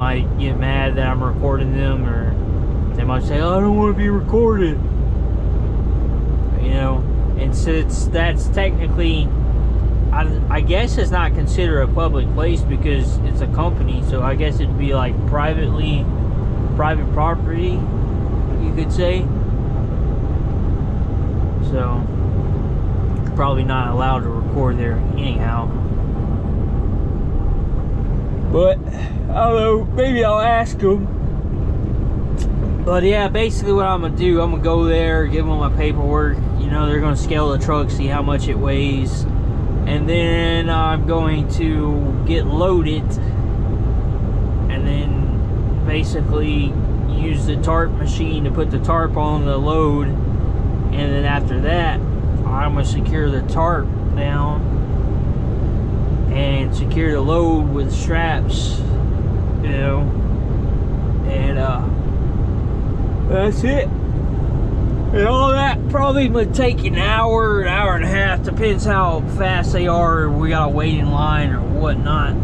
might get mad that I'm recording them, or they might say, oh, "I don't want to be recorded." You know, and since that's technically, I, I guess it's not considered a public place because it's a company, so I guess it'd be like privately, private property, you could say. So, probably not allowed to record there anyhow. But I don't know, maybe I'll ask them. But yeah, basically what I'm gonna do, I'm gonna go there, give them my paperwork. You know, they're gonna scale the truck, see how much it weighs, and then I'm going to get loaded, and then basically use the tarp machine to put the tarp on the load, and then after that, I'm gonna secure the tarp down and secure the load with straps, you know, and uh, that's it. And all that probably would take an hour, an hour and a half, depends how fast they are. We gotta wait in line or whatnot.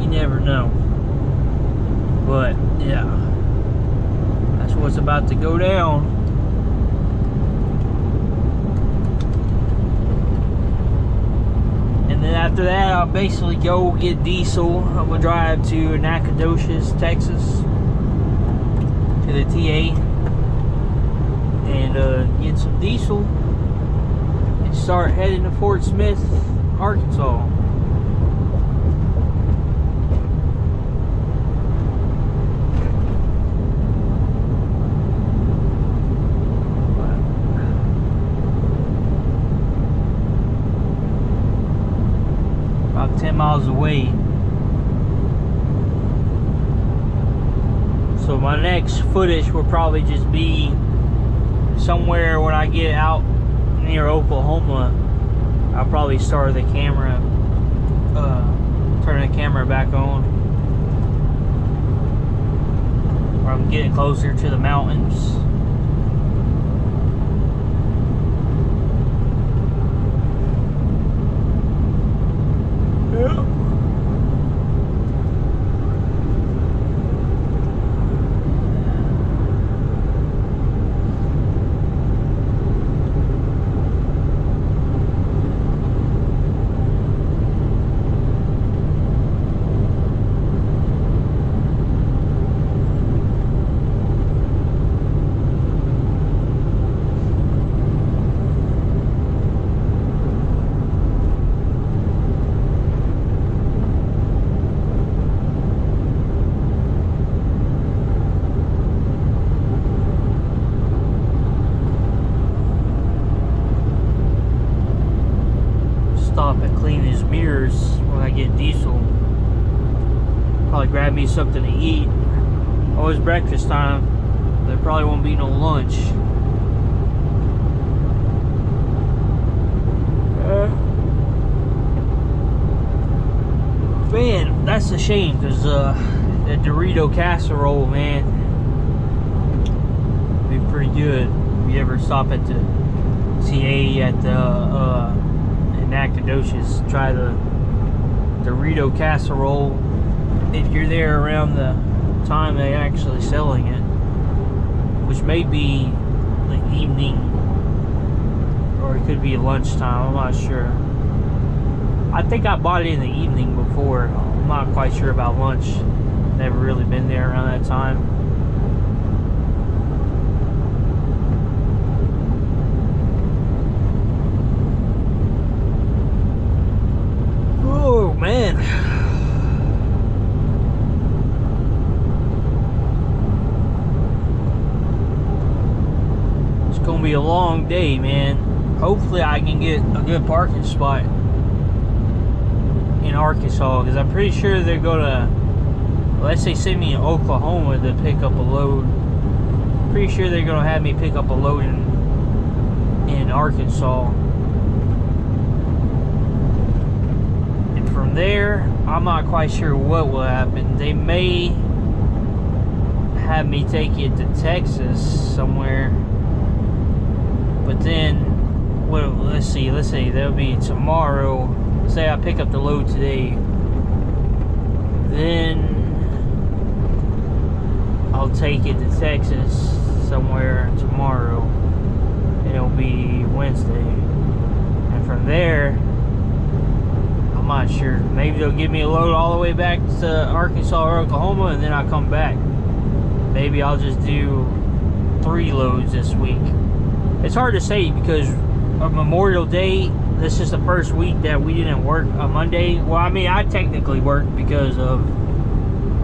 You never know. But yeah, that's what's about to go down. And then after that, I'll basically go get diesel. I'm gonna drive to Nacogdoches, Texas, to the TA, and uh, get some diesel and start heading to Fort Smith, Arkansas. about 10 miles away. So my next footage will probably just be somewhere when I get out near Oklahoma. I'll probably start the camera, uh, turn the camera back on. Or I'm getting closer to the mountains. Yeah. stop and clean his mirrors when I get diesel. Probably grab me something to eat. Oh, it's breakfast time. There probably won't be no lunch. Uh, man, that's a shame because uh, the Dorito casserole, man, be pretty good. If you ever stop at the TA at the uh, Nacogdoches, try the Dorito casserole if you're there around the time they actually selling it, which may be the evening or it could be lunchtime. I'm not sure. I think I bought it in the evening before. I'm not quite sure about lunch. Never really been there around that time. Oh man. It's gonna be a long day, man. Hopefully I can get a good parking spot in Arkansas because I'm pretty sure they're gonna let's say send me in Oklahoma to pick up a load. Pretty sure they're gonna have me pick up a load in in Arkansas. And from there, I'm not quite sure what will happen. They may have me take it to Texas somewhere. But then, well, let's see, let's say that'll be tomorrow. Say I pick up the load today. Then I'll take it to Texas somewhere tomorrow. It'll be Wednesday. And from there, I'm not sure. Maybe they'll give me a load all the way back to Arkansas or Oklahoma and then I'll come back. Maybe I'll just do three loads this week. It's hard to say because of Memorial Day, this is the first week that we didn't work on Monday. Well, I mean, I technically worked because of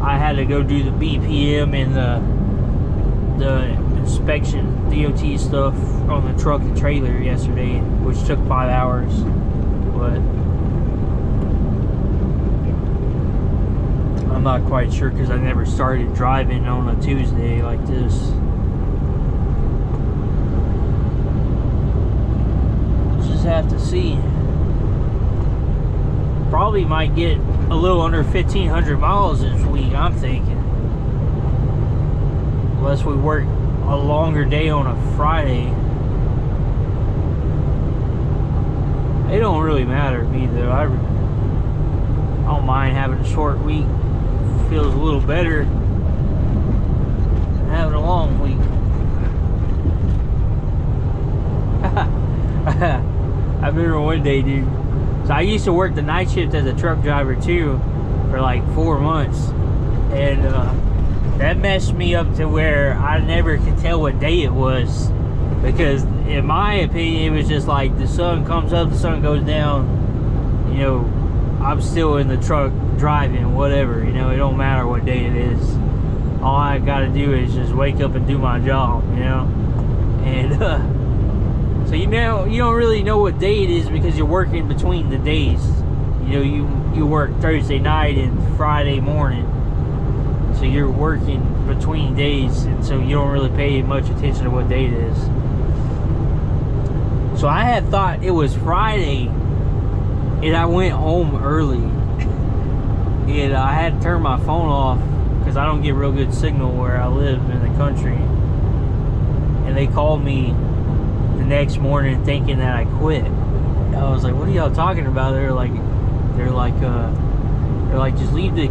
I had to go do the BPM and the the inspection DOT stuff on the truck and trailer yesterday, which took five hours. But I'm not quite sure because I never started driving on a Tuesday like this. Just have to see. Probably might get a little under 1,500 miles this week, I'm thinking. Unless we work a longer day on a Friday. It don't really matter to me though. I, I don't mind having a short week. Feels a little better than having a long week. I remember one day, dude. So I used to work the night shift as a truck driver too for like four months. And uh, that messed me up to where I never could tell what day it was. Because in my opinion, it was just like the sun comes up, the sun goes down. You know, I'm still in the truck driving, whatever. You know, it don't matter what day it is. All I got to do is just wake up and do my job, you know. And uh, so you know you don't really know what day it is because you're working between the days. You know, you you work Thursday night and Friday morning. So you're working between days and so you don't really pay much attention to what day it is. So I had thought it was Friday and I went home early. And I had to turn my phone off because I don't get real good signal where I live in the country. And they called me next morning thinking that I quit. I was like, "What are y'all talking about?" They're like, "They're like, uh, they're like, just leave the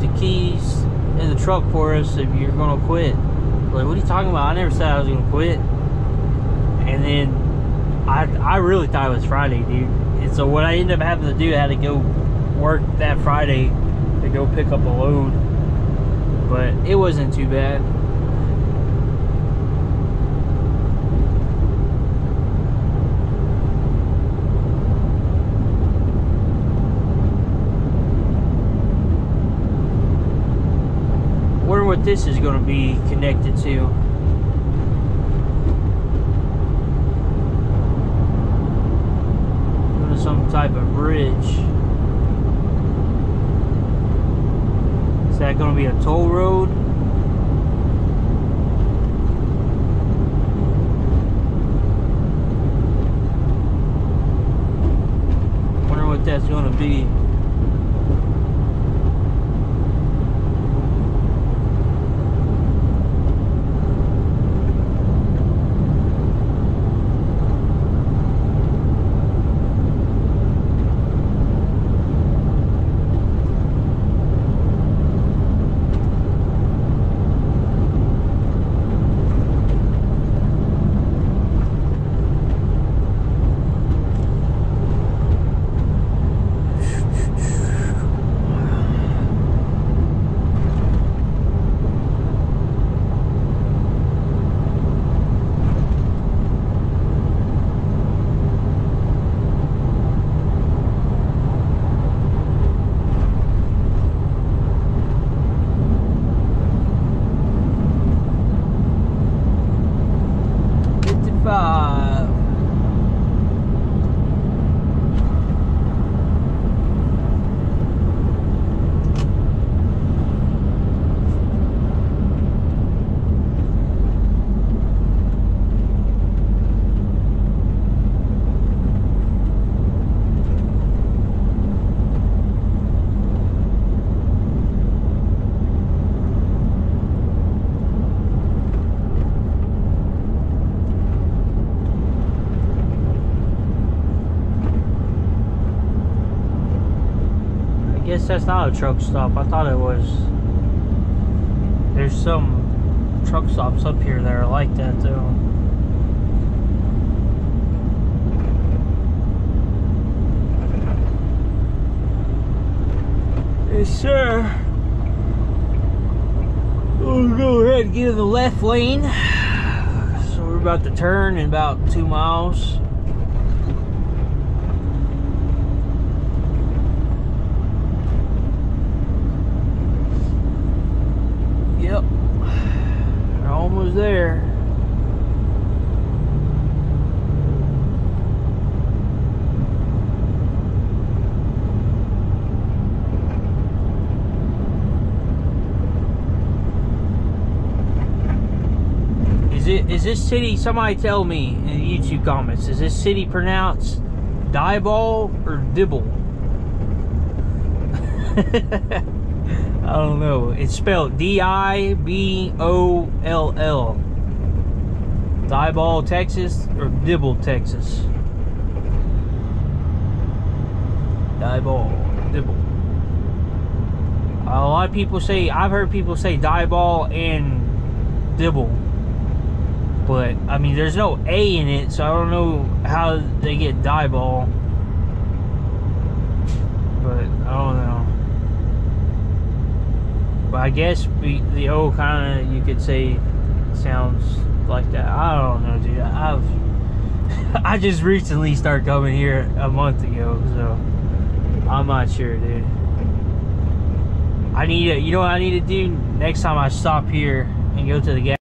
the keys in the truck for us if you're gonna quit." like, what are you talking about? I never said I was gonna quit. And then I I really thought it was Friday, dude. And so what I ended up having to do, I had to go work that Friday to go pick up a load. But it wasn't too bad. Wonder what this is going to be connected to. Some type of bridge. Is that going to be a toll road? Wonder what that's going to be. Fifty-five. I guess that's not a truck stop. I thought it was. There's some truck stops up here that are like that too. Yes, sir. We'll go ahead and get in the left lane. So we're about to turn in about two miles. We're there. Is it is this city somebody tell me in the YouTube comments, is this city pronounced Dieball or Dibble? I don't know. It's spelled D I B O L L. Diboll, Texas or Dibble, Texas? Dieball, Dibble. A lot of people say, I've heard people say Dieball and Dibble. But, I mean, there's no A in it, so I don't know how they get Diboll. But, I don't know. But I guess we, the old kind of, you could say, sounds like that. I don't know, dude. I've I just recently started coming here a month ago, so I'm not sure, dude. I need to, you know what I need to do next time I stop here and go to the gas.